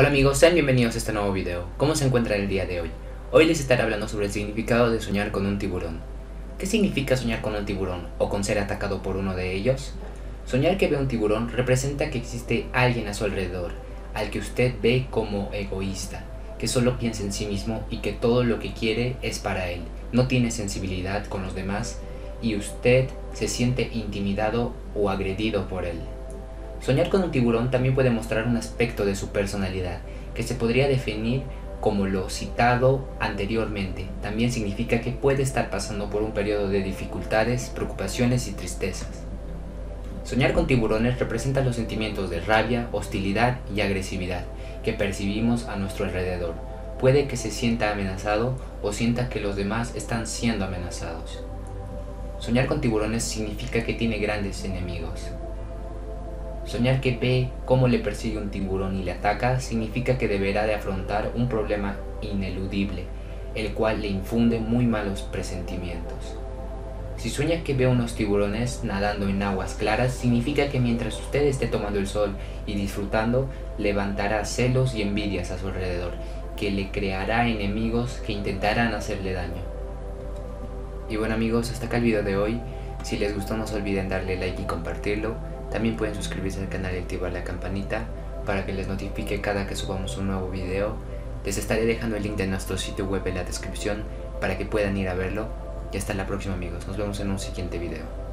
Hola amigos, sean bienvenidos a este nuevo video. ¿Cómo se encuentran el día de hoy? Hoy les estaré hablando sobre el significado de soñar con un tiburón. ¿Qué significa soñar con un tiburón o con ser atacado por uno de ellos? Soñar que ve un tiburón representa que existe alguien a su alrededor, al que usted ve como egoísta, que solo piensa en sí mismo y que todo lo que quiere es para él, no tiene sensibilidad con los demás y usted se siente intimidado o agredido por él. Soñar con un tiburón también puede mostrar un aspecto de su personalidad, que se podría definir como lo citado anteriormente. También significa que puede estar pasando por un periodo de dificultades, preocupaciones y tristezas. Soñar con tiburones representa los sentimientos de rabia, hostilidad y agresividad que percibimos a nuestro alrededor. Puede que se sienta amenazado o sienta que los demás están siendo amenazados. Soñar con tiburones significa que tiene grandes enemigos. Soñar que ve cómo le persigue un tiburón y le ataca significa que deberá de afrontar un problema ineludible, el cual le infunde muy malos presentimientos. Si sueña que ve unos tiburones nadando en aguas claras, significa que mientras usted esté tomando el sol y disfrutando, levantará celos y envidias a su alrededor, que le creará enemigos que intentarán hacerle daño. Y bueno amigos, hasta acá el video de hoy. Si les gustó no se olviden darle like y compartirlo. También pueden suscribirse al canal y activar la campanita para que les notifique cada que subamos un nuevo video. Les estaré dejando el link de nuestro sitio web en la descripción para que puedan ir a verlo. Y hasta la próxima amigos, nos vemos en un siguiente video.